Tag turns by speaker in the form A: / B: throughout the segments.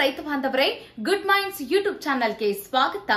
A: ರೈತ ಬಾಂಧವರೇ good minds YouTube ಚಾನಲ್ಗೆ ಸ್ವಾಗತ.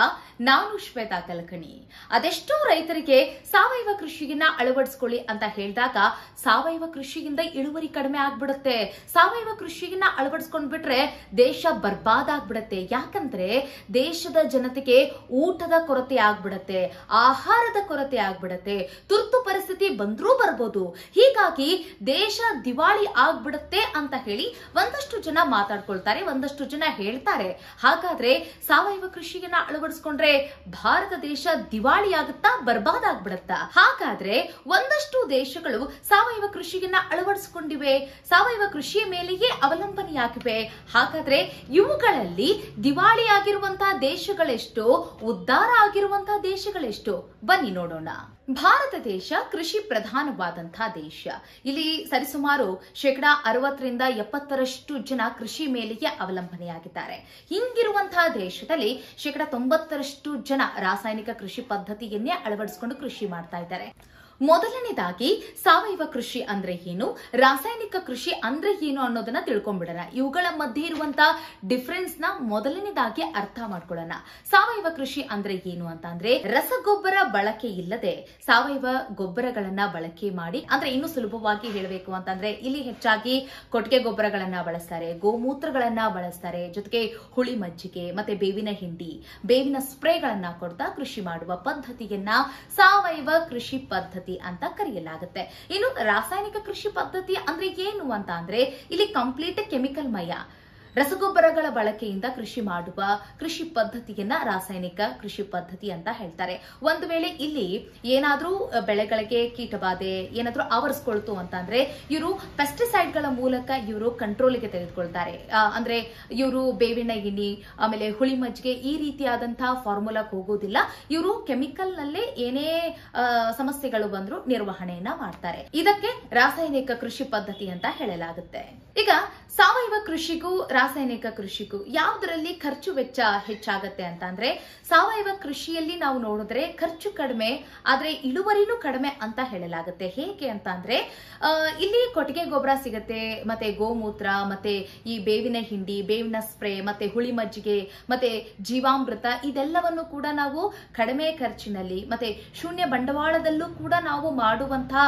A: ನಾನು ಶ್ವೇತಾ ಕಲಕಣಿ. ಅದೆಷ್ಟೋ ರೈತರಿಗೆ ಸಾವಯವ ಕೃಷಿಯನ್ನ ಅಳವಡಿಸ್ಕೊಳ್ಳಿ ಅಂತ ಹೇಳಿದಾಗ ಸಾವಯವ ಕೃಷಿಯಿಂದ ಇಳುವರಿ ಕಡಿಮೆ ಆಗ್ಬಿಡುತ್ತೆ. ಸಾವಯವ ಕೃಷಿಯನ್ನ ಅಳವಡಿಸ್ಕೊಂಡ್ಬಿಟ್ರೆ ದೇಶ ಬರ್ಬಾದ್ ಆಗ್ಬಿಡುತ್ತೆ ಯಾಕಂದ್ರೆ ದೇಶದ ಜನತೆಗೆ ಊಟದ ಕೊರತೆ ಆಗ್ಬಿಡತ್ತೆ, ಆಹಾರದ ಕೊರತೆ ಆಗ್ಬಿಡತ್ತೆ, ತುರ್ತು ಪರಿಸ್ಥಿತಿ ಬಂದ್ರೂ ಬರ್ಬೋದು. ಹೀಗಾಗಿ ದೇಶ ದಿವಾಳಿ ಆಗ್ಬಿಡುತ್ತೆ ಅಂತ ಹೇಳಿ ಒಂದಷ್ಟು ಜನ ಮಾತಾಡ್ಕೊಳ್ತಾರೆ, ಒಂದಷ್ಟು ಜನ ಹೇಳ್ತಾರೆ. ಹಾಗಾದ್ರೆ ಸಾವಯವ ಕೃಷಿಯನ್ನ ಅಳವಡಿಸ್ಕೊಂಡ್ರೆ ಭಾರತ ದೇಶ ದಿವಾಳಿ ಆಗುತ್ತಾ ಬರ್ಬಾದ್ ಆಗ್ಬಿಡತ್ತಾ ಹಾಗಾದ್ರೆ ಒಂದಷ್ಟು ದೇಶಗಳು ಸಾವಯವ ಕೃಷಿಯನ್ನ ಅಳವಡಿಸಿಕೊಂಡಿವೆ. ಸಾವಯವ ಕೃಷಿಯ ಮೇಲೆಯೇ ಅವಲಂಬನೆಯಾಗಿವೆ. ಹಾಗಾದ್ರೆ ಇವುಗಳಲ್ಲಿ ದಿವಾಳಿ ಆಗಿರುವಂತಹ ದೇಶಗಳೆಷ್ಟು, ಉದ್ಧಾರ ಆಗಿರುವಂತಹ ದೇಶಗಳೆಷ್ಟು? ಬನ್ನಿ ನೋಡೋಣ. ಭಾರತ ದೇಶ ಕೃಷಿ ಪ್ರಧಾನವಾದಂತಹ ದೇಶ. ಇಲ್ಲಿ ಸರಿಸುಮಾರು ಶೇಕಡಾ ಅರವತ್ತರಿಂದ ಎಪ್ಪತ್ತರಷ್ಟು ಜನ ಕೃಷಿ ಮೇಲೆಯೇ ಅವಲಂಬನೆಯಾಗಿದ್ದಾರೆ. ಹಿಂಗಿರುವಂತಹ ದೇಶದಲ್ಲಿ ಶೇಕಡಾ ತೊಂಬತ್ತರಷ್ಟು ಜನ ರಾಸಾಯನಿಕ ಕೃಷಿ ಪದ್ಧತಿಯನ್ನೇ ಅಳವಡಿಸಿಕೊಂಡು ಕೃಷಿ ಮಾಡ್ತಾ ಇದ್ದಾರೆ. ಮೊದಲನೇದಾಗಿ ಸಾವಯವ ಕೃಷಿ ಅಂದ್ರೆ ಏನು? ರಾಸಾಯನಿಕ ಕೃಷಿ ಅಂದ್ರೆ ಏನು ಅನ್ನೋದನ್ನ ತಿಳ್ಕೊಂಡ್ಬಿಡೋಣ. ಇವುಗಳ ಮಧ್ಯೆ ಇರುವಂತಹ ಡಿಫ್ರೆನ್ಸ್ನ ಮೊದಲನೇದಾಗಿ ಅರ್ಥ ಮಾಡ್ಕೊಳ್ಳೋಣ. ಸಾವಯವ ಕೃಷಿ ಅಂದ್ರೆ ಏನು ಅಂತ ಅಂದ್ರೆ ರಸಗೊಬ್ಬರ ಬಳಕೆ ಇಲ್ಲದೆ ಸಾವಯವ ಗೊಬ್ಬರಗಳನ್ನ ಬಳಕೆ ಮಾಡಿ, ಅಂದ್ರೆ ಇನ್ನು ಸುಲಭವಾಗಿ ಹೇಳಬೇಕು ಅಂತಂದ್ರೆ ಇಲ್ಲಿ ಹೆಚ್ಚಾಗಿ ಕೊಟ್ಟಿಗೆ ಗೊಬ್ಬರಗಳನ್ನ ಬಳಸ್ತಾರೆ, ಗೋಮೂತ್ರಗಳನ್ನ ಬಳಸ್ತಾರೆ, ಜೊತೆಗೆ ಹುಳಿ ಮಜ್ಜಿಗೆ, ಮತ್ತೆ ಬೇವಿನ ಹಿಂಡಿ, ಬೇವಿನ ಸ್ಪ್ರೇಗಳನ್ನ ಕೊಡ್ತಾ ಕೃಷಿ ಮಾಡುವ ಪದ್ಧತಿಯನ್ನ ಸಾವಯವ ಕೃಷಿ ಪದ್ಧತಿ ಅಂತ ಕರೆಯಲಾಗುತ್ತೆ. ಇನ್ನು ರಾಸಾಯನಿಕ ಕೃಷಿ ಪದ್ಧತಿ ಅಂದ್ರೆ ಏನು ಅಂತ ಅಂದ್ರೆ ಇಲ್ಲಿ ಕಂಪ್ಲೀಟ್ ಕೆಮಿಕಲ್ ಮಯ. ರಸಗೊಬ್ಬರಗಳ ಬಳಕೆಯಿಂದ ಕೃಷಿ ಮಾಡುವ ಕೃಷಿ ಪದ್ಧತಿಯನ್ನ ರಾಸಾಯನಿಕ ಕೃಷಿ ಪದ್ಧತಿ ಅಂತ ಹೇಳ್ತಾರೆ. ಒಂದು ವೇಳೆ ಇಲ್ಲಿ ಏನಾದ್ರೂ ಬೆಳೆಗಳಿಗೆ ಕೀಟಬಾಧೆ ಏನಾದ್ರೂ ಆವರಿಸ್ಕೊಳ್ತು ಅಂತ ಅಂದ್ರೆ ಇವರು ಪೆಸ್ಟಿಸೈಡ್ಗಳ ಮೂಲಕ ಇವರು ಕಂಟ್ರೋಲ್ಗೆ ತೆಗೆದುಕೊಳ್ತಾರೆ. ಅಂದ್ರೆ ಇವರು ಬೇವಿನ ಗಿಣಿ ಆಮೇಲೆ ಹುಳಿ ಮಜ್ಜಿಗೆ ಈ ರೀತಿಯಾದಂತಹ ಫಾರ್ಮುಲಾಕ್ ಹೋಗೋದಿಲ್ಲ. ಇವರು ಕೆಮಿಕಲ್ ನಲ್ಲೇ ಏನೇ ಸಮಸ್ಯೆಗಳು ಬಂದ್ರು ನಿರ್ವಹಣೆಯನ್ನ ಮಾಡ್ತಾರೆ. ಇದಕ್ಕೆ ರಾಸಾಯನಿಕ ಕೃಷಿ ಪದ್ಧತಿ ಅಂತ ಹೇಳಲಾಗುತ್ತೆ. ಈಗ ಸಾವಯವ ಕೃಷಿಗೂ ರಾಸಾಯನಿಕ ಕೃಷಿಗೂ ಯಾವುದರಲ್ಲಿ ಖರ್ಚು ವೆಚ್ಚ ಹೆಚ್ಚಾಗತ್ತೆ ಅಂತ ಅಂದ್ರೆ ಸಾವಯವ ಕೃಷಿಯಲ್ಲಿ ನಾವು ನೋಡಿದ್ರೆ ಖರ್ಚು ಕಡಿಮೆ, ಆದ್ರೆ ಇಳುವರಿನೂ ಕಡಿಮೆ ಅಂತ ಹೇಳಲಾಗುತ್ತೆ. ಹೇಗೆ ಅಂತ ಅಂದ್ರೆ ಇಲ್ಲಿ ಕೊಟ್ಟಿಗೆ ಗೊಬ್ಬರ ಸಿಗತ್ತೆ, ಮತ್ತೆ ಗೋಮೂತ್ರ, ಮತ್ತೆ ಈ ಬೇವಿನ ಹಿಂಡಿ, ಬೇವಿನ ಸ್ಪ್ರೇ, ಮತ್ತೆ ಹುಳಿ ಮಜ್ಜಿಗೆ, ಮತ್ತೆ ಜೀವಾಮೃತ, ಇದೆಲ್ಲವನ್ನು ಕೂಡ ನಾವು ಕಡಿಮೆ ಖರ್ಚಿನಲ್ಲಿ, ಮತ್ತೆ ಶೂನ್ಯ ಬಂಡವಾಳದಲ್ಲೂ ಕೂಡ ನಾವು ಮಾಡುವಂತಹ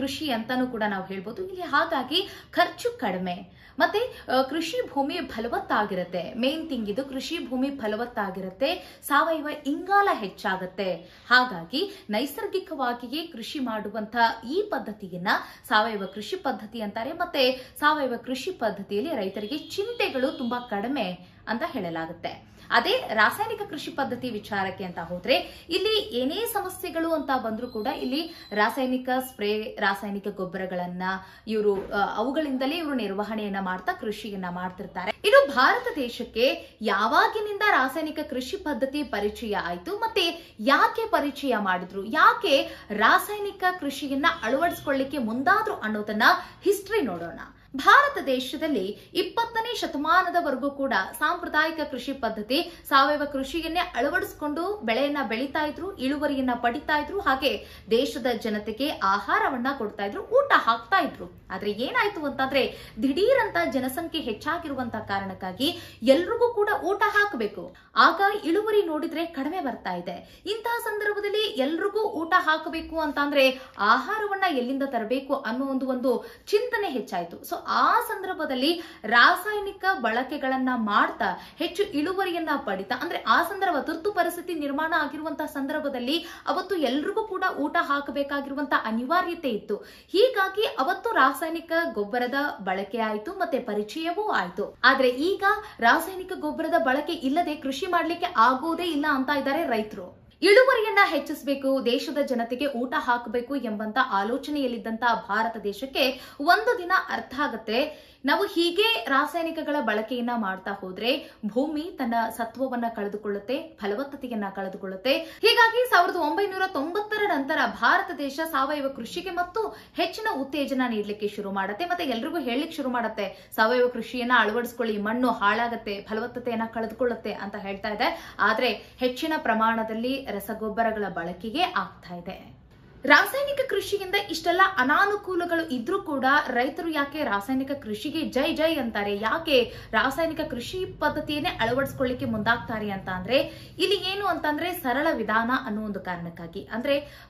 A: ಕೃಷಿ ಅಂತಾನೂ ಕೂಡ ನಾವು ಹೇಳ್ಬೋದು. ಇಲ್ಲಿ ಹಾಗಾಗಿ ಖರ್ಚು ಕಡಿಮೆ. ಮತ್ತೆ ಕೃಷಿ ಭೂಮಿ ಫಲವತ್ತಾಗಿರುತ್ತೆ. ಮೇನ್ ಥಿಂಗ್ ಇದು, ಕೃಷಿ ಭೂಮಿ ಫಲವತ್ತಾಗಿರುತ್ತೆ. ಸಾವಯವ ಇಂಗಾಲ ಹೆಚ್ಚಾಗುತ್ತೆ. ಹಾಗಾಗಿ, ನೈಸರ್ಗಿಕವಾಗಿಯೇ ಕೃಷಿ ಮಾಡುವಂತಹ ಈ ಪದ್ಧತಿಯನ್ನ ಸಾವಯವ ಕೃಷಿ ಪದ್ಧತಿ ಅಂತಾರೆ. ಮತ್ತೆ, ಸಾವಯವ ಕೃಷಿ ಪದ್ಧತಿಯಲ್ಲಿ ರೈತರಿಗೆ ಚಿಂತೆಗಳು ತುಂಬಾ ಕಡಿಮೆ ಅಂತ ಹೇಳಲಾಗುತ್ತೆ. ಅದೇ ರಾಸಾಯನಿಕ ಕೃಷಿ ಪದ್ಧತಿ ವಿಚಾರಕ್ಕೆ ಅಂತ ಹೋದ್ರೆ, ಇಲ್ಲಿ ಏನೇ ಸಮಸ್ಯೆಗಳು ಅಂತ ಬಂದ್ರೂ ಕೂಡ ಇಲ್ಲಿ ರಾಸಾಯನಿಕ ಸ್ಪ್ರೇ, ರಾಸಾಯನಿಕ ಗೊಬ್ಬರಗಳನ್ನ ಇವರು ಅವುಗಳಿಂದಲೇ ಇವರು ನಿರ್ವಹಣೆಯನ್ನ ಮಾಡ್ತಾ ಕೃಷಿಯನ್ನ ಮಾಡ್ತಿರ್ತಾರೆ. ಇದು ಭಾರತ ದೇಶಕ್ಕೆ ಯಾವಾಗಿನಿಂದ ರಾಸಾಯನಿಕ ಕೃಷಿ ಪದ್ಧತಿ ಪರಿಚಯ ಆಯ್ತು, ಮತ್ತೆ ಯಾಕೆ ಪರಿಚಯ ಮಾಡಿದ್ರು, ಯಾಕೆ ರಾಸಾಯನಿಕ ಕೃಷಿಯನ್ನ ಅಳವಡಿಸಿಕೊಳ್ಳಿಕ್ಕೆ ಮುಂದಾದ್ರು ಅನ್ನೋದನ್ನ ಹಿಸ್ಟ್ರಿ ನೋಡೋಣ. ಭಾರತ ದೇಶದಲ್ಲಿ ಇಪ್ಪತ್ತನೇ ಶತಮಾನದವರೆಗೂ ಕೂಡ ಸಾಂಪ್ರದಾಯಿಕ ಕೃಷಿ ಪದ್ಧತಿ, ಸಾವಯವ ಕೃಷಿಯನ್ನೇ ಅಳವಡಿಸಿಕೊಂಡು ಬೆಳೆಯನ್ನ ಬೆಳೀತಾ ಇದ್ರು, ಇಳುವರಿಯನ್ನ ಪಡಿತಾ ಇದ್ರು, ಹಾಗೆ ದೇಶದ ಜನತೆಗೆ ಆಹಾರವನ್ನ ಕೊಡ್ತಾ ಇದ್ರು, ಊಟ ಹಾಕ್ತಾ ಇದ್ರು. ಆದ್ರೆ ಏನಾಯ್ತು ಅಂತಂದ್ರೆ ದಿಢೀರ್ ಅಂತ ಜನಸಂಖ್ಯೆ ಹೆಚ್ಚಾಗಿರುವಂತ ಕಾರಣಕ್ಕಾಗಿ ಎಲ್ರಿಗೂ ಕೂಡ ಊಟ ಹಾಕಬೇಕು. ಆಗ ಇಳುವರಿ ನೋಡಿದ್ರೆ ಕಡಿಮೆ ಬರ್ತಾ ಇದೆ. ಇಂತಹ ಸಂದರ್ಭದಲ್ಲಿ ಎಲ್ರಿಗೂ ಊಟ ಹಾಕಬೇಕು ಅಂತಂದ್ರೆ ಆಹಾರವನ್ನ ಎಲ್ಲಿಂದ ತರಬೇಕು ಅನ್ನೋ ಒಂದು ಒಂದು ಚಿಂತನೆ ಹೆಚ್ಚಾಯ್ತು. ಸೊ ಆ ಸಂದರ್ಭದಲ್ಲಿ ರಾಸಾಯನಿಕ ಬಳಕೆಗಳನ್ನ ಮಾಡ್ತಾ ಹೆಚ್ಚು ಇಳುವರಿಯನ್ನ ಪಡಿತಾ, ಅಂದ್ರೆ ಆ ಸಂದರ್ಭ ತುರ್ತು ಪರಿಸ್ಥಿತಿ ನಿರ್ಮಾಣ ಆಗಿರುವಂತಹ ಸಂದರ್ಭದಲ್ಲಿ ಅವತ್ತು ಎಲ್ರಿಗೂ ಕೂಡ ಊಟ ಹಾಕಬೇಕಾಗಿರುವಂತಹ ಅನಿವಾರ್ಯತೆ ಇತ್ತು. ಹೀಗಾಗಿ ಅವತ್ತು ರಾಸಾಯನಿಕ ಗೊಬ್ಬರದ ಬಳಕೆ ಆಯ್ತು, ಮತ್ತೆ ಪರಿಚಯವೂ ಆಯ್ತು. ಆದ್ರೆ ಈಗ ರಾಸಾಯನಿಕ ಗೊಬ್ಬರದ ಬಳಕೆ ಇಲ್ಲದೆ ಕೃಷಿ ಮಾಡ್ಲಿಕ್ಕೆ ಆಗೋದೇ ಇಲ್ಲ ಅಂತ ಇದ್ದಾರೆ ರೈತರು. ಇಳುವರಿಯನ್ನ ಹೆಚ್ಚಿಸಬೇಕು, ದೇಶದ ಜನತೆಗೆ ಊಟ ಹಾಕಬೇಕು ಎಂಬಂತ ಆಲೋಚನೆಯಲ್ಲಿದ್ದಂತ ಭಾರತ ದೇಶಕ್ಕೆ ಒಂದು ದಿನ ಅರ್ಥ ಆಗತ್ತೆ. ನಾವು ಹೀಗೆ ರಾಸಾಯನಿಕಗಳ ಬಳಕೆಯನ್ನ ಮಾಡ್ತಾ ಹೋದ್ರೆ ಭೂಮಿ ತನ್ನ ಸತ್ವವನ್ನ ಕಳೆದುಕೊಳ್ಳುತ್ತೆ, ಫಲವತ್ತತೆಯನ್ನ ಕಳೆದುಕೊಳ್ಳುತ್ತೆ. ಹೀಗಾಗಿ ಸಾವಿರದ ಒಂಬೈನೂರ ತೊಂಬತ್ತರ ನಂತರ ಭಾರತ ದೇಶ ಸಾವಯವ ಕೃಷಿಗೆ ಮತ್ತು ಹೆಚ್ಚಿನ ಉತ್ತೇಜನ ನೀಡಲಿಕ್ಕೆ ಶುರು ಮಾಡುತ್ತೆ ಮತ್ತೆ ಎಲ್ರಿಗೂ ಹೇಳಲಿಕ್ಕೆ ಶುರು ಮಾಡುತ್ತೆ. ಸಾವಯವ ಕೃಷಿಯನ್ನ ಅಳವಡಿಸ್ಕೊಳ್ಳಿ, ಮಣ್ಣು ಹಾಳಾಗುತ್ತೆ, ಫಲವತ್ತತೆಯನ್ನ ಕಳೆದುಕೊಳ್ಳುತ್ತೆ ಅಂತ ಹೇಳ್ತಾ ಇದೆ. ಆದ್ರೆ ಹೆಚ್ಚಿನ ಪ್ರಮಾಣದಲ್ಲಿ ರಸಗೊಬ್ಬರಗಳ ಬಳಕೆಗೆ ಆಗ್ತಾ ಇದೆ. ರಾಸಾಯನಿಕ ಕೃಷಿಯಿಂದ ಇಷ್ಟೆಲ್ಲ ಅನಾನುಕೂಲಗಳು ಇದ್ರೂ ಕೂಡ ರೈತರು ಯಾಕೆ ರಾಸಾಯನಿಕ ಕೃಷಿಗೆ ಜೈ ಜೈ ಅಂತಾರೆ? ಯಾಕೆ ರಾಸಾಯನಿಕ ಕೃಷಿ ಪದ್ಧತಿಯನ್ನೇ ಅಳವಡಿಸ್ಕೊಳ್ಳಿಕ್ಕೆ ಮುಂದಾಗ್ತಾರೆ ಅಂತ ಅಂದ್ರೆ, ಇಲ್ಲಿ ಏನು ಅಂತಂದ್ರೆ ಸರಳ ವಿಧಾನ ಅನ್ನೋ ಒಂದು ಕಾರಣಕ್ಕಾಗಿ. ಅಂದ್ರೆ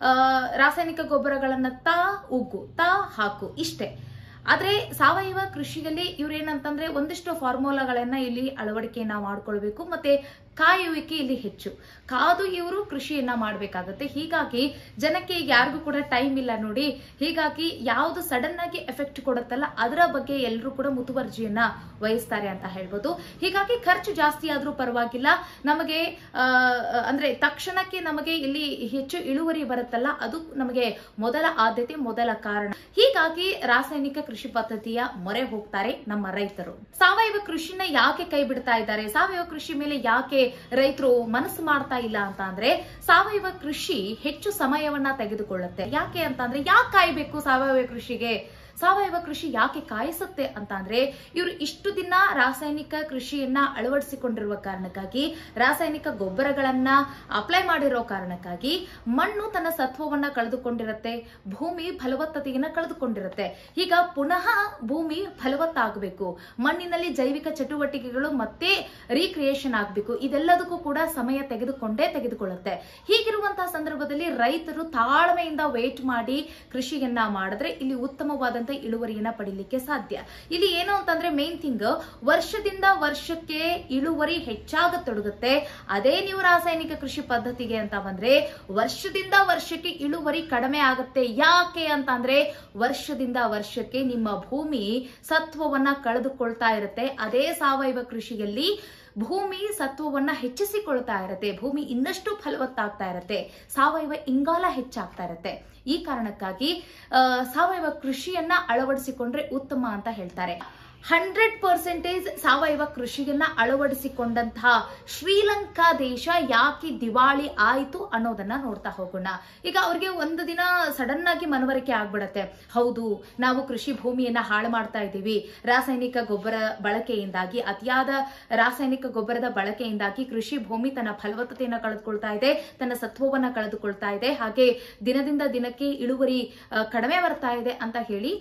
A: ರಾಸಾಯನಿಕ ಗೊಬ್ಬರಗಳನ್ನ ತಾ, ಉಗ್ಗು, ತಾ, ಹಾಕು, ಇಷ್ಟೇ. ಆದ್ರೆ ಸಾವಯವ ಕೃಷಿಯಲ್ಲಿ ಇವ್ರೇನಂತಂದ್ರೆ ಒಂದಿಷ್ಟು ಫಾರ್ಮುಲಾಗಳನ್ನ ಇಲ್ಲಿ ಅಳವಡಿಕೆಯನ್ನ ಮಾಡ್ಕೊಳ್ಬೇಕು. ಮತ್ತೆ ಕಾಯುವಿಕೆ ಇಲ್ಲಿ ಹೆಚ್ಚು. ಕಾದು ಇವರು ಕೃಷಿಯನ್ನ ಮಾಡಬೇಕಾಗುತ್ತೆ. ಹೀಗಾಗಿ ಜನಕ್ಕೆ ಈಗ ಯಾರಿಗೂ ಕೂಡ ಟೈಮ್ ಇಲ್ಲ ನೋಡಿ. ಹೀಗಾಗಿ ಯಾವುದು ಸಡನ್ ಆಗಿ ಎಫೆಕ್ಟ್ ಕೊಡುತ್ತಲ್ಲ, ಅದರ ಬಗ್ಗೆ ಎಲ್ಲರೂ ಕೂಡ ಮುತುವರ್ಜಿಯನ್ನ ವಹಿಸ್ತಾರೆ ಅಂತ ಹೇಳ್ಬೋದು. ಹೀಗಾಗಿ ಖರ್ಚು ಜಾಸ್ತಿ ಆದ್ರೂ ಪರವಾಗಿಲ್ಲ. ನಮಗೆ ಅಂದ್ರೆ ತಕ್ಷಣಕ್ಕೆ ನಮಗೆ ಇಲ್ಲಿ ಹೆಚ್ಚು ಇಳುವರಿ ಬರುತ್ತಲ್ಲ, ಅದು ನಮಗೆ ಮೊದಲ ಆದ್ಯತೆ, ಮೊದಲ ಕಾರಣ. ಹೀಗಾಗಿ ರಾಸಾಯನಿಕ ಕೃಷಿ ಪದ್ಧತಿಯ ಮೊರೆ ಹೋಗ್ತಾರೆ ನಮ್ಮ ರೈತರು. ಸಾವಯವ ಕೃಷಿನ ಯಾಕೆ ಕೈ ಬಿಡ್ತಾ ಇದ್ದಾರೆ? ಸಾವಯವ ಕೃಷಿ ಮೇಲೆ ಯಾಕೆ ರೈತರು ಮನಸ್ಸು ಮಾಡ್ತಾ ಇಲ್ಲ ಅಂತ ಅಂದ್ರೆ ಸಾವಯವ ಕೃಷಿ ಹೆಚ್ಚು ಸಮಯವನ್ನ ತೆಗೆದುಕೊಳ್ಳುತ್ತೆ. ಯಾಕೆ ಅಂತಂದ್ರೆ ಯಾಕೆ ಕಾಯ್ಬೇಕು ಸಾವಯವ ಕೃಷಿಗೆ? ಸಾವಯವ ಕೃಷಿ ಯಾಕೆ ಕಾಯಿಸುತ್ತೆ ಅಂತ ಅಂದ್ರೆ ಇವರು ಇಷ್ಟು ದಿನ ರಾಸಾಯನಿಕ ಕೃಷಿಯನ್ನ ಅಳವಡಿಸಿಕೊಂಡಿರುವ ಕಾರಣಕ್ಕಾಗಿ, ರಾಸಾಯನಿಕ ಗೊಬ್ಬರಗಳನ್ನ ಅಪ್ಲೈ ಮಾಡಿರೋ ಕಾರಣಕ್ಕಾಗಿ ಮಣ್ಣು ತನ್ನ ಸತ್ವವನ್ನ ಕಳೆದುಕೊಂಡಿರುತ್ತೆ, ಭೂಮಿ ಫಲವತ್ತತೆಯನ್ನ ಕಳೆದುಕೊಂಡಿರುತ್ತೆ. ಈಗ ಪುನಃ ಭೂಮಿ ಫಲವತ್ತಾಗಬೇಕು, ಮಣ್ಣಿನಲ್ಲಿ ಜೈವಿಕ ಚಟುವಟಿಕೆಗಳು ಮತ್ತೆ ರೀಕ್ರಿಯೇಷನ್ ಆಗಬೇಕು, ಇದೆಲ್ಲದಕ್ಕೂ ಕೂಡ ಸಮಯ ತೆಗೆದುಕೊಂಡೇ ತೆಗೆದುಕೊಳ್ಳುತ್ತೆ. ಹೀಗಿರುವಂತಹ ಸಂದರ್ಭದಲ್ಲಿ ರೈತರು ತಾಳ್ಮೆಯಿಂದ ವೇಟ್ ಮಾಡಿ ಕೃಷಿಯನ್ನ ಮಾಡಿದ್ರೆ ಇಲ್ಲಿ ಉತ್ತಮವಾದಂತ ಇಳುವರಿಯನ್ನ ಪಡಿಲಿಕ್ಕೆ ಸಾಧ್ಯ. ಇಲ್ಲಿ ಏನು ಅಂತಂದ್ರೆ ಮೇನ್ ಥಿಂಗ್ ವರ್ಷದಿಂದ ವರ್ಷಕ್ಕೆ ಇಳುವರಿ ಹೆಚ್ಚಾಗತೊಡಗುತ್ತೆ. ಅದೇ ನೀವು ರಾಸಾಯನಿಕ ಕೃಷಿ ಪದ್ಧತಿಗೆ ಅಂತ ಬಂದ್ರೆ, ವರ್ಷದಿಂದ ವರ್ಷಕ್ಕೆ ಇಳುವರಿ ಕಡಿಮೆ ಆಗುತ್ತೆ. ಯಾಕೆ ಅಂತ ಅಂದ್ರೆ ವರ್ಷದಿಂದ ವರ್ಷಕ್ಕೆ ನಿಮ್ಮ ಭೂಮಿ ಸತ್ವವನ್ನ ಕಳೆದುಕೊಳ್ತಾ ಇರುತ್ತೆ. ಅದೇ ಸಾವಯವ ಕೃಷಿಯಲ್ಲಿ ಭೂಮಿ ಸತ್ವವನ್ನ ಹೆಚ್ಚಿಸಿಕೊಳ್ತಾ ಇರುತ್ತೆ, ಭೂಮಿ ಇನ್ನಷ್ಟು ಫಲವತ್ತಾಗ್ತಾ ಇರುತ್ತೆ, ಸಾವಯವ ಇಂಗಾಲ ಹೆಚ್ಚಾಗ್ತಾ ಇರುತ್ತೆ. ಈ ಕಾರಣಕ್ಕಾಗಿ ಸಾವಯವ ಕೃಷಿಯನ್ನ ಅಳವಡಿಸಿಕೊಂಡ್ರೆ ಉತ್ತಮ ಅಂತ ಹೇಳ್ತಾರೆ. ಹಂಡ್ರೆಡ್ ಪರ್ಸೆಂಟೇಜ್ ಸಾವಯವ ಕೃಷಿಯನ್ನ ಅಳವಡಿಸಿಕೊಂಡಂತಹ ಶ್ರೀಲಂಕಾ ದೇಶ ಯಾಕೆ ದಿವಾಳಿ ಆಯಿತು ಅನ್ನೋದನ್ನ ನೋಡ್ತಾ ಹೋಗೋಣ. ಈಗ ಅವ್ರಿಗೆ ಒಂದು ದಿನ ಸಡನ್ ಆಗಿ ಮನವರಿಕೆ ಆಗ್ಬಿಡತ್ತೆ. ಹೌದು, ನಾವು ಕೃಷಿ ಭೂಮಿಯನ್ನ ಹಾಳು ಮಾಡ್ತಾ ಇದ್ದೀವಿ. ರಾಸಾಯನಿಕ ಗೊಬ್ಬರ ಬಳಕೆಯಿಂದಾಗಿ, ಅತಿಯಾದ ರಾಸಾಯನಿಕ ಗೊಬ್ಬರದ ಬಳಕೆಯಿಂದಾಗಿ ಕೃಷಿ ಭೂಮಿ ತನ್ನ ಫಲವತ್ತತೆಯನ್ನು ಕಳೆದುಕೊಳ್ತಾ ಇದೆ, ತನ್ನ ಸತ್ವವನ್ನ ಕಳೆದುಕೊಳ್ತಾ ಇದೆ. ಹಾಗೆ ದಿನದಿಂದ ದಿನಕ್ಕೆ ಇಳುವರಿ ಕಡಿಮೆ ಬರ್ತಾ ಇದೆ ಅಂತ ಹೇಳಿ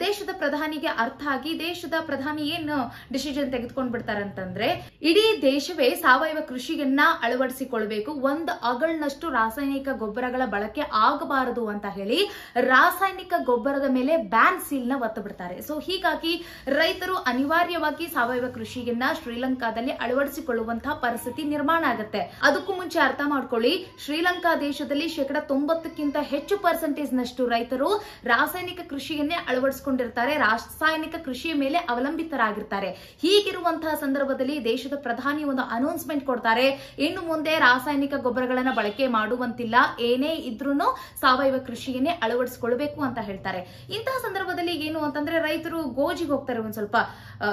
A: ದೇಶದ ಪ್ರಧಾನಿಗೆ ಅರ್ಥ ಆಗಿ ದೇಶದ ಪ್ರಧಾನಿ ಏನು ಡಿಸಿಷನ್ ತೆಗೆದುಕೊಂಡ್ ಬಿಡ್ತಾರಂತಂದ್ರೆ, ಇಡೀ ದೇಶವೇ ಸಾವಯವ ಕೃಷಿಯನ್ನ ಅಳವಡಿಸಿಕೊಳ್ಬೇಕು. ಒಂದು ಅಗಳನಷ್ಟು ರಾಸಾಯನಿಕ ಗೊಬ್ಬರಗಳ ಬಳಕೆ ಆಗಬಾರದು ಅಂತ ಹೇಳಿ ರಾಸಾಯನಿಕ ಗೊಬ್ಬರದ ಮೇಲೆ ಬ್ಯಾನ್ ಸೀಲ್ನ ಒತ್ತು ಬಿಡ್ತಾರೆ. ಸೊ ಹೀಗಾಗಿ ರೈತರು ಅನಿವಾರ್ಯವಾಗಿ ಸಾವಯವ ಕೃಷಿಯನ್ನ ಶ್ರೀಲಂಕಾದಲ್ಲಿ ಅಳವಡಿಸಿಕೊಳ್ಳುವಂತಹ ಪರಿಸ್ಥಿತಿ ನಿರ್ಮಾಣ ಆಗುತ್ತೆ. ಅದಕ್ಕೂ ಮುಂಚೆ ಅರ್ಥ ಮಾಡ್ಕೊಳ್ಳಿ, ಶ್ರೀಲಂಕಾ ದೇಶದಲ್ಲಿ ಶೇಕಡ ತೊಂಬತ್ತಕ್ಕಿಂತ ಹೆಚ್ಚು ಪರ್ಸೆಂಟೇಜ್ ನಷ್ಟು ರೈತರು ರಾಸಾಯನಿಕ ಕೃಷಿಯನ್ನೇ ಅಳವಡಿಸಿಕೊಂಡಿರ್ತಾರೆ. ರಾಸಾಯನಿಕ ಕೃಷಿಯ ಮೇಲೆ ಅವಲಂಬಿತರಾಗಿರ್ತಾರೆ. ಹೀಗಿರುವಂತಹ ಸಂದರ್ಭದಲ್ಲಿ ದೇಶದ ಪ್ರಧಾನಿ ಒಂದು ಅನೌನ್ಸ್ಮೆಂಟ್ ಕೊಡ್ತಾರೆ. ಇನ್ನು ಮುಂದೆ ರಾಸಾಯನಿಕ ಗೊಬ್ಬರಗಳನ್ನ ಬಳಕೆ ಮಾಡುವಂತಿಲ್ಲ. ಏನೇ ಇದ್ರೂ ಸಾವಯವ ಕೃಷಿಯನ್ನೇ ಅಳವಡಿಸಿಕೊಳ್ಬೇಕು ಅಂತ ಹೇಳ್ತಾರೆ. ಇಂತಹ ಸಂದರ್ಭದಲ್ಲಿ ಏನು ಅಂತಂದ್ರೆ ರೈತರು ಗೋಜಿಗೆ ಹೋಗ್ತಾರೆ ಒಂದ್ ಸ್ವಲ್ಪ.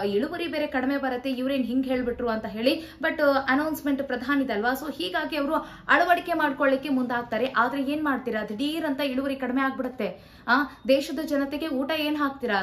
A: ಇಳುವರಿ ಬೇರೆ ಕಡಿಮೆ ಬರುತ್ತೆ ಇವ್ರೇನ್ ಹಿಂಗ್ ಹೇಳ್ಬಿಟ್ರು ಅಂತ ಹೇಳಿ. But announcement ಪ್ರಧಾನಿದಲ್ವಾ? ಸೊ ಹೀಗಾಗಿ ಅವರು ಅಳವಡಿಕೆ ಮಾಡ್ಕೊಳ್ಳಿಕ್ಕೆ ಮುಂದಾಗ್ತಾರೆ. ಆದ್ರೆ ಏನ್ ಮಾಡ್ತೀರಾ? ದಿಢೀರ್ ಅಂತ ಇಳುವರಿ ಕಡಿಮೆ ಆಗ್ಬಿಡುತ್ತೆ. ಆ, ದೇಶದ ಜನತೆಗೆ ಊಟ ಏನ್ ಹಾಕ್ತೀರಾ?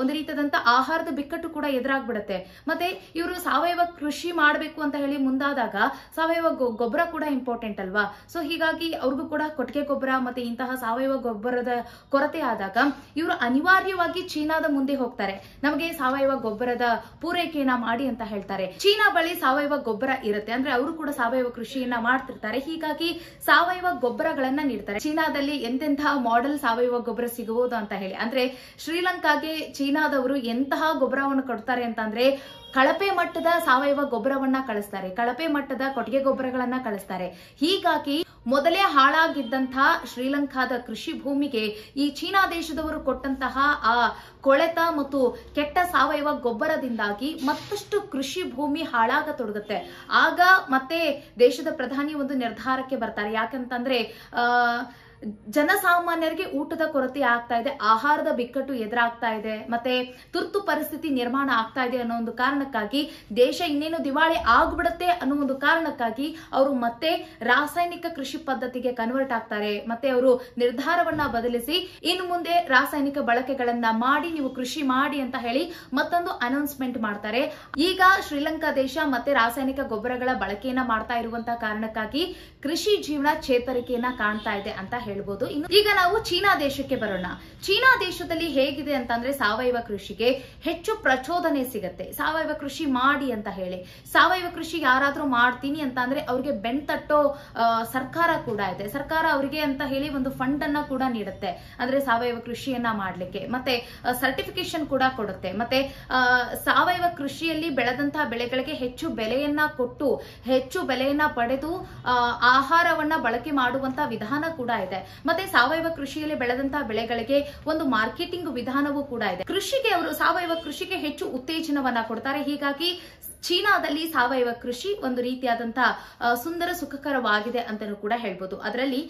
A: ಒಂದು ರೀತಿಯಾದಂತ ಆಹಾರದ ಬಿಕ್ಕಟ್ಟು ಕೂಡ ಎದುರಾಗ್ಬಿಡತ್ತೆ. ಮತ್ತೆ ಇವರು ಸಾವಯವ ಕೃಷಿ ಮಾಡಬೇಕು ಅಂತ ಹೇಳಿ ಮುಂದಾದಾಗ ಸಾವಯವ ಗೊಬ್ಬರ ಕೂಡ ಇಂಪಾರ್ಟೆಂಟ್ ಅಲ್ವಾ? ಸೊ ಹೀಗಾಗಿ ಅವ್ರಿಗೂ ಕೂಡ ಕೊಟ್ಟಿಗೆ ಗೊಬ್ಬರ ಮತ್ತೆ ಇಂತಹ ಸಾವಯವ ಗೊಬ್ಬರದ ಕೊರತೆ ಆದಾಗ ಇವರು ಅನಿವಾರ್ಯವಾಗಿ ಚೀನಾದ ಮುಂದೆ ಹೋಗ್ತಾರೆ. ನಮಗೆ ಸಾವಯವ ಗೊಬ್ಬರದ ಪೂರೈಕೆಯನ್ನ ಮಾಡಿ ಅಂತ ಹೇಳ್ತಾರೆ. ಚೀನಾ ಬಳಿ ಸಾವಯವ ಗೊಬ್ಬರ ಇರುತ್ತೆ. ಅಂದ್ರೆ ಅವರು ಕೂಡ ಸಾವಯವ ಕೃಷಿಯನ್ನ ಮಾಡ್ತಿರ್ತಾರೆ. ಹೀಗಾಗಿ ಸಾವಯವ ಗೊಬ್ಬರಗಳನ್ನ ನೀಡ್ತಾರೆ. ಚೀನಾದಲ್ಲಿ ಎಂತೆಂತಹ ಮಾಡೆಲ್ ಸಾವಯವ ಗೊಬ್ಬರ ಸಿಗಬಹುದು ಅಂತ ಹೇಳಿ. ಅಂದ್ರೆ ಶ್ರೀಲಂಕಾಗೆ ಚೀನಾದವರು ಎಂತಹ ಗೊಬ್ಬರವನ್ನು ಕೊಡ್ತಾರೆ ಅಂತ ಅಂದ್ರೆ ಕಳಪೆ ಮಟ್ಟದ ಸಾವಯವ ಗೊಬ್ಬರವನ್ನ ಕಳಿಸ್ತಾರೆ. ಕಳಪೆ ಮಟ್ಟದ ಕೊಟ್ಟಿಗೆ ಗೊಬ್ಬರಗಳನ್ನ ಕಳಿಸ್ತಾರೆ. ಹೀಗಾಗಿ ಮೊದಲೇ ಹಾಳಾಗಿದ್ದಂತಹ ಶ್ರೀಲಂಕಾದ ಕೃಷಿ ಭೂಮಿಗೆ ಈ ಚೀನಾ ದೇಶದವರು ಕೊಟ್ಟಂತಹ ಆ ಕೊಳೆತ ಮತ್ತು ಕೆಟ್ಟ ಸಾವಯವ ಗೊಬ್ಬರದಿಂದಾಗಿ ಮತ್ತಷ್ಟು ಕೃಷಿ ಭೂಮಿ ಹಾಳಾಗತೊಡಗುತ್ತೆ ಆಗ ಮತ್ತೆ ದೇಶದ ಪ್ರಧಾನಿ ಒಂದು ನಿರ್ಧಾರಕ್ಕೆ ಬರ್ತಾರೆ. ಯಾಕಂತಂದ್ರೆ, ಆ ಜನಸಾಮಾನ್ಯರಿಗೆ ಊಟದ ಕೊರತೆ ಆಗ್ತಾ ಇದೆ, ಆಹಾರದ ಬಿಕ್ಕಟ್ಟು ಎದುರಾಗ್ತಾ ಇದೆ, ಮತ್ತೆ ತುರ್ತು ಪರಿಸ್ಥಿತಿ ನಿರ್ಮಾಣ ಆಗ್ತಾ ಇದೆ ಅನ್ನೋ ಒಂದು ಕಾರಣಕ್ಕಾಗಿ ದೇಶ ಇನ್ನೇನು ದಿವಾಳಿ ಆಗ್ಬಿಡುತ್ತೆ ಅನ್ನೋ ಒಂದು ಕಾರಣಕ್ಕಾಗಿ ಅವರು ಮತ್ತೆ ರಾಸಾಯನಿಕ ಕೃಷಿ ಪದ್ಧತಿಗೆ ಕನ್ವರ್ಟ್ ಆಗ್ತಾರೆ. ಮತ್ತೆ ಅವರು ನಿರ್ಧಾರವನ್ನ ಬದಲಿಸಿ ಇನ್ನು ಮುಂದೆ ರಾಸಾಯನಿಕ ಬಳಕೆಗಳನ್ನ ಮಾಡಿ, ನೀವು ಕೃಷಿ ಮಾಡಿ ಅಂತ ಹೇಳಿ ಮತ್ತೊಂದು ಅನೌನ್ಸ್ಮೆಂಟ್ ಮಾಡ್ತಾರೆ. ಈಗ ಶ್ರೀಲಂಕಾ ದೇಶ ಮತ್ತೆ ರಾಸಾಯನಿಕ ಗೊಬ್ಬರಗಳ ಬಳಕೆಯನ್ನ ಮಾಡ್ತಾ ಇರುವಂತಹ ಕಾರಣಕ್ಕಾಗಿ ಕೃಷಿ ಜೀವನ ಚೇತರಿಕೆಯನ್ನ ಕಾಣ್ತಾ ಇದೆ ಅಂತ ಹೇಳ್ಬೋದು. ಇನ್ನು ಈಗ ನಾವು ಚೀನಾ ದೇಶಕ್ಕೆ ಬರೋಣ. ಚೀನಾ ದೇಶದಲ್ಲಿ ಹೇಗಿದೆ ಅಂತಂದ್ರೆ ಸಾವಯವ ಕೃಷಿಗೆ ಹೆಚ್ಚು ಪ್ರಚೋದನೆ ಸಿಗತ್ತೆ. ಸಾವಯವ ಕೃಷಿ ಮಾಡಿ ಅಂತ ಹೇಳಿ. ಸಾವಯವ ಕೃಷಿ ಯಾರಾದ್ರೂ ಮಾಡ್ತೀನಿ ಅಂತ ಅಂದ್ರೆ ಅವ್ರಿಗೆ ಬೆನ್ ತಟ್ಟೋ ಸರ್ಕಾರ ಕೂಡ ಇದೆ. ಸರ್ಕಾರ ಅವರಿಗೆ ಅಂತ ಹೇಳಿ ಒಂದು ಫಂಡ್ ಅನ್ನ ಕೂಡ ನೀಡುತ್ತೆ. ಅಂದ್ರೆ ಸಾವಯವ ಕೃಷಿಯನ್ನ ಮಾಡ್ಲಿಕ್ಕೆ. ಮತ್ತೆ ಸರ್ಟಿಫಿಕೇಶನ್ ಕೂಡ ಕೊಡುತ್ತೆ. ಮತ್ತೆ ಸಾವಯವ ಕೃಷಿಯಲ್ಲಿ ಬೆಳೆದಂತಹ ಬೆಳೆಗಳಿಗೆ ಹೆಚ್ಚು ಬೆಲೆಯನ್ನ ಕೊಟ್ಟು, ಹೆಚ್ಚು ಬೆಲೆಯನ್ನ ಪಡೆದು ಆಹಾರವನ್ನ ಬಳಕೆ ಮಾಡುವಂತ ವಿಧಾನ ಕೂಡ ಇದೆ. ಮತ್ತೆ ಸಾವಯವ ಕೃಷಿಯಲ್ಲಿ ಬೆಳೆದಂತಹ ಬೆಳೆಗಳಿಗೆ ಒಂದು ಮಾರ್ಕೆಟಿಂಗ್ ವಿಧಾನವೂ ಕೂಡ ಇದೆ. ಕೃಷಿಗೆ ಅವರು ಸಾವಯವ ಕೃಷಿಗೆ ಹೆಚ್ಚು ಉತ್ತೇಜನವನ್ನ ಕೊಡ್ತಾರೆ. ಹೀಗಾಗಿ ಚೀನಾದಲ್ಲಿ ಸಾವಯವ ಕೃಷಿ ಒಂದು ರೀತಿಯಾದಂತಹ ಸುಂದರ ಸುಖಕರವಾಗಿದೆ ಅಂತಾನೂ ಕೂಡ ಹೇಳ್ಬೋದು. ಅದರಲ್ಲಿ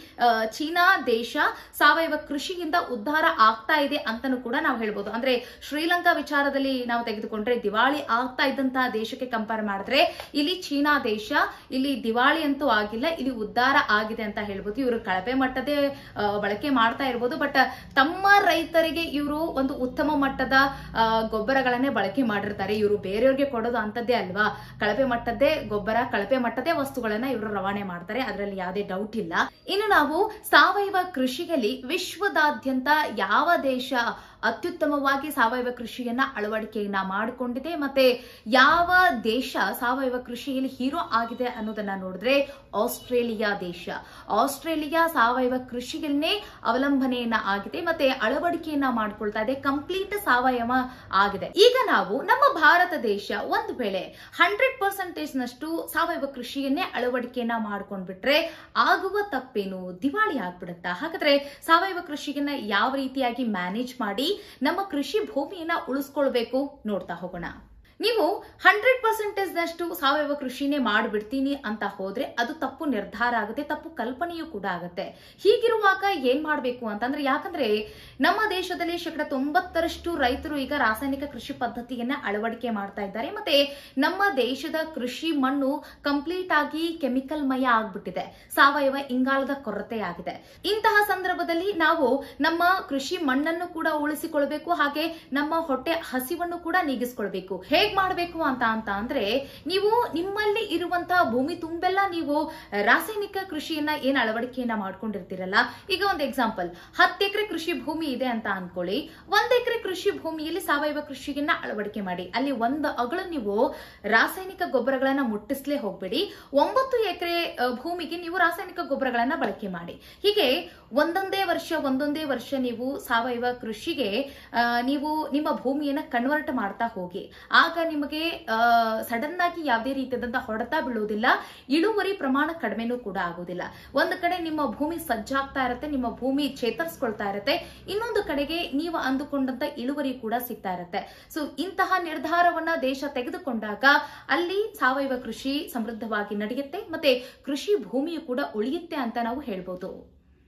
A: ಚೀನಾ ದೇಶ ಸಾವಯವ ಕೃಷಿಯಿಂದ ಉದ್ಧಾರ ಆಗ್ತಾ ಇದೆ ಅಂತಾನೂ ಕೂಡ ನಾವು ಹೇಳ್ಬೋದು. ಅಂದ್ರೆ ಶ್ರೀಲಂಕಾ ವಿಚಾರದಲ್ಲಿ ನಾವು ತೆಗೆದುಕೊಂಡ್ರೆ ದಿವಾಳಿ ಆಗ್ತಾ ಇದ್ದಂತಹ ದೇಶಕ್ಕೆ ಕಂಪೇರ್ ಮಾಡಿದ್ರೆ, ಇಲ್ಲಿ ಚೀನಾ ದೇಶ, ಇಲ್ಲಿ ದಿವಾಳಿ ಅಂತೂ ಆಗಿಲ್ಲ, ಇಲ್ಲಿ ಉದ್ಧಾರ ಆಗಿದೆ ಅಂತ ಹೇಳ್ಬೋದು. ಇವರು ಕಳಪೆ ಮಟ್ಟದೇ ಬಳಕೆ ಮಾಡ್ತಾ ಇರ್ಬೋದು. ಬಟ್, ತಮ್ಮ ರೈತರಿಗೆ ಇವರು ಒಂದು ಉತ್ತಮ ಮಟ್ಟದ ಗೊಬ್ಬರಗಳನ್ನೇ ಬಳಕೆ ಮಾಡಿರ್ತಾರೆ. ಇವರು ಬೇರೆಯವ್ರಿಗೆ ಕೊಡೋದು ಅಂತದ್ದೇ ಅಲ್ವಾ? ಕಳಪೆ ಮಟ್ಟದ್ದೇ ಗೊಬ್ಬರ, ಕಳಪೆ ಮಟ್ಟದೇ ವಸ್ತುಗಳನ್ನ ಇವರು ರವಾನೆ ಮಾಡ್ತಾರೆ. ಅದರಲ್ಲಿ ಯಾವುದೇ ಡೌಟ್ ಇಲ್ಲ. ಇನ್ನು ನಾವು ಸಾವಯವ ಕೃಷಿಯಲ್ಲಿ ವಿಶ್ವದಾದ್ಯಂತ ಯಾವ ದೇಶ ಅತ್ಯುತ್ತಮವಾಗಿ ಸಾವಯವ ಕೃಷಿಯನ್ನ ಅಳವಡಿಕೆಯನ್ನ ಮಾಡಿಕೊಂಡಿದೆ. ಮತ್ತೆ ಯಾವ ದೇಶ ಸಾವಯವ ಕೃಷಿಯಲ್ಲಿ ಹೀರೋ ಆಗಿದೆ ಅನ್ನೋದನ್ನ ನೋಡಿದ್ರೆ ಆಸ್ಟ್ರೇಲಿಯಾ ದೇಶ. ಆಸ್ಟ್ರೇಲಿಯಾ ಸಾವಯವ ಕೃಷಿಯನ್ನೇ ಅವಲಂಬನೆಯನ್ನ ಆಗಿದೆ. ಮತ್ತೆ ಅಳವಡಿಕೆಯನ್ನ ಮಾಡ್ಕೊಳ್ತಾ ಇದೆ. ಕಂಪ್ಲೀಟ್ ಸಾವಯವ ಆಗಿದೆ. ಈಗ ನಾವು ನಮ್ಮ ಭಾರತ ದೇಶ ಒಂದು ವೇಳೆ ಹಂಡ್ರೆಡ್ ಪರ್ಸೆಂಟೇಜ್ ನಷ್ಟು ಸಾವಯವ ಕೃಷಿಯನ್ನೇ ಅಳವಡಿಕೆಯನ್ನ ಮಾಡ್ಕೊಂಡ್ಬಿಟ್ರೆ ಆಗುವ ತಪ್ಪೇನು? ದಿವಾಳಿ ಆಗ್ಬಿಡುತ್ತಾ? ಹಾಗಾದ್ರೆ ಸಾವಯವ ಕೃಷಿಯನ್ನ ಯಾವ ರೀತಿಯಾಗಿ ಮ್ಯಾನೇಜ್ ಮಾಡಿ ನಮ್ಮ ಕೃಷಿ ಭೂಮಿಯನ್ನ ಉಳಿಸ್ಕೊಳ್ಬೇಕು. ನೋಡ್ತಾ ಹೋಗೋಣ. ನೀವು ಹಂಡ್ರೆಡ್ ಪರ್ಸೆಂಟೇಜ್ ನಷ್ಟು ಸಾವಯವ ಕೃಷಿನೇ ಮಾಡಿಬಿಡ್ತೀನಿ ಅಂತ ಹೋದ್ರೆ ಅದು ತಪ್ಪು ನಿರ್ಧಾರ ಆಗುತ್ತೆ, ತಪ್ಪು ಕಲ್ಪನೆಯೂ ಕೂಡ ಆಗುತ್ತೆ. ಹೀಗಿರುವಾಗ ಏನ್ ಮಾಡಬೇಕು ಅಂತಂದ್ರೆ, ಯಾಕಂದ್ರೆ ನಮ್ಮ ದೇಶದಲ್ಲಿ ಶೇಕಡ ತೊಂಬತ್ತರಷ್ಟು ರೈತರು ಈಗ ರಾಸಾಯನಿಕ ಕೃಷಿ ಪದ್ಧತಿಯನ್ನ ಅಳವಡಿಕೆ ಮಾಡ್ತಾ ಇದ್ದಾರೆ. ಮತ್ತೆ ನಮ್ಮ ದೇಶದ ಕೃಷಿ ಮಣ್ಣು ಕಂಪ್ಲೀಟ್ ಆಗಿ ಕೆಮಿಕಲ್ ಮಯ ಆಗ್ಬಿಟ್ಟಿದೆ. ಸಾವಯವ ಇಂಗಾಲದ ಕೊರತೆ ಆಗಿದೆ. ಇಂತಹ ಸಂದರ್ಭದಲ್ಲಿ ನಾವು ನಮ್ಮ ಕೃಷಿ ಮಣ್ಣನ್ನು ಕೂಡ ಉಳಿಸಿಕೊಳ್ಬೇಕು, ಹಾಗೆ ನಮ್ಮ ಹೊಟ್ಟೆ ಹಸಿವನ್ನು ಕೂಡ ನೀಗಿಸ್ಕೊಳ್ಬೇಕು. ಮಾಡ್ಬೇಕು ಅಂತ ಅಂತ ಅಂದ್ರೆ ನೀವು ನಿಮ್ಮಲ್ಲಿ ಇರುವಂತಹ ಭೂಮಿ ತುಂಬೆಲ್ಲ ನೀವು ರಾಸಾಯನಿಕ ಕೃಷಿಯನ್ನ ಏನ್ ಅಳವಡಿಕೆಯನ್ನ ಮಾಡ್ಕೊಂಡಿರ್ತೀರಲ್ಲ? ಈಗ ಒಂದು ಎಕ್ಸಾಂಪಲ್ ಹತ್ತು ಎಕರೆ ಕೃಷಿ ಭೂಮಿ ಇದೆ ಅಂತ ಅನ್ಕೊಳ್ಳಿ. ಒಂದ್ ಎಕರೆ ಕೃಷಿ ಭೂಮಿಯಲ್ಲಿ ಸಾವಯವ ಕೃಷಿಯನ್ನ ಅಳವಡಿಕೆ ಮಾಡಿ. ಅಲ್ಲಿ ಒಂದು ಅಗಳು ನೀವು ರಾಸಾಯನಿಕ ಗೊಬ್ಬರಗಳನ್ನ ಮುಟ್ಟಿಸ್ಲೇ ಹೋಗ್ಬೇಡಿ. ಒಂಬತ್ತು ಎಕರೆ ಭೂಮಿಗೆ ನೀವು ರಾಸಾಯನಿಕ ಗೊಬ್ಬರಗಳನ್ನ ಬಳಕೆ ಮಾಡಿ. ಹೀಗೆ ಒಂದೊಂದೇ ವರ್ಷ ಒಂದೊಂದೇ ವರ್ಷ ನೀವು ಸಾವಯವ ಕೃಷಿಗೆ ನೀವು ನಿಮ್ಮ ಭೂಮಿಯನ್ನ ಕನ್ವರ್ಟ್ ಮಾಡ್ತಾ ಹೋಗಿ. ಆಗ ನಿಮಗೆ ಸಡನ್ ಆಗಿ ಯಾವುದೇ ರೀತಿಯಾದಂತಹ ಹೊಡೆತ ಬೀಳುವುದಿಲ್ಲ, ಇಳುವರಿ ಪ್ರಮಾಣ ಕಡಿಮೆನೂ ಕೂಡ ಆಗುವುದಿಲ್ಲ. ಒಂದು ಕಡೆ ನಿಮ್ಮ ಭೂಮಿ ಸಜ್ಜಾಗ್ತಾ ಇರುತ್ತೆ, ನಿಮ್ಮ ಭೂಮಿ ಚೇತರಿಸ್ಕೊಳ್ತಾ ಇರುತ್ತೆ, ಇನ್ನೊಂದು ಕಡೆಗೆ ನೀವು ಅಂದುಕೊಂಡಂತ ಇಳುವರಿ ಕೂಡ ಸಿಗ್ತಾ ಇರುತ್ತೆ. ಸೊ ಇಂತಹ ನಿರ್ಧಾರವನ್ನ ದೇಶ ತೆಗೆದುಕೊಂಡಾಗ ಅಲ್ಲಿ ಸಾವಯವ ಕೃಷಿ ಸಮೃದ್ಧವಾಗಿ ನಡೆಯುತ್ತೆ, ಮತ್ತೆ ಕೃಷಿ ಭೂಮಿಯು ಕೂಡ ಉಳಿಯುತ್ತೆ ಅಂತ ನಾವು ಹೇಳ್ಬೋದು.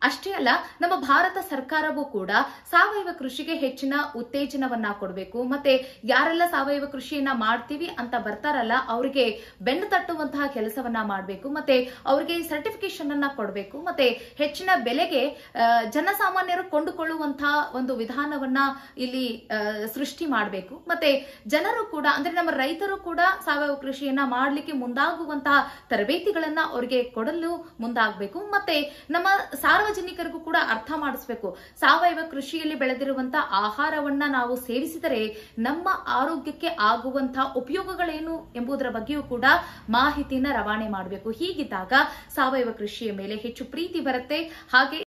A: ಅಷ್ಟೇ ಅಲ್ಲ, ನಮ್ಮ ಭಾರತ ಸರ್ಕಾರವೂ ಕೂಡ ಸಾವಯವ ಕೃಷಿಗೆ ಹೆಚ್ಚಿನ ಉತ್ತೇಜನವನ್ನ ಕೊಡಬೇಕು. ಮತ್ತೆ ಯಾರೆಲ್ಲ ಸಾವಯವ ಕೃಷಿಯನ್ನ ಮಾಡ್ತೀವಿ ಅಂತ ಬರ್ತಾರಲ್ಲ, ಅವರಿಗೆ ಬೆನ್ನು ತಟ್ಟುವಂತಹ ಕೆಲಸವನ್ನ ಮಾಡಬೇಕು. ಮತ್ತೆ ಅವರಿಗೆ ಸರ್ಟಿಫಿಕೇಶನ್ ಅನ್ನ ಕೊಡಬೇಕು. ಮತ್ತೆ ಹೆಚ್ಚಿನ ಬೆಲೆಗೆ ಜನಸಾಮಾನ್ಯರು ಕೊಂಡುಕೊಳ್ಳುವಂತಹ ಒಂದು ವಿಧಾನವನ್ನ ಇಲ್ಲಿ ಸೃಷ್ಟಿ ಮಾಡಬೇಕು. ಮತ್ತೆ ಜನರು ಕೂಡ, ಅಂದ್ರೆ ನಮ್ಮ ರೈತರು ಕೂಡ ಸಾವಯವ ಕೃಷಿಯನ್ನ ಮಾಡ್ಲಿಕ್ಕೆ ಮುಂದಾಗುವಂತಹ ತರಬೇತಿಗಳನ್ನ ಅವರಿಗೆ ಕೊಡಲು ಮುಂದಾಗಬೇಕು. ಮತ್ತೆ ನಮ್ಮ ಸಾರ್ವಜನಿಕರಿಗೂ ಕೂಡ ಅರ್ಥ ಮಾಡಿಸ್ಬೇಕು. ಸಾವಯವ ಕೃಷಿಯಲ್ಲಿ ಬೆಳೆದಿರುವಂತಹ ಆಹಾರವನ್ನ ನಾವು ಸೇವಿಸಿದರೆ ನಮ್ಮ ಆರೋಗ್ಯಕ್ಕೆ ಆಗುವಂತಹ ಉಪಯೋಗಗಳೇನು ಎಂಬುದರ ಬಗ್ಗೆಯೂ ಕೂಡ ಮಾಹಿತಿಯನ್ನ ರವಾನೆ ಮಾಡಬೇಕು. ಹೀಗಿದ್ದಾಗ ಸಾವಯವ ಕೃಷಿಯ ಮೇಲೆ ಹೆಚ್ಚು ಪ್ರೀತಿ ಬರುತ್ತೆ. ಹಾಗೆ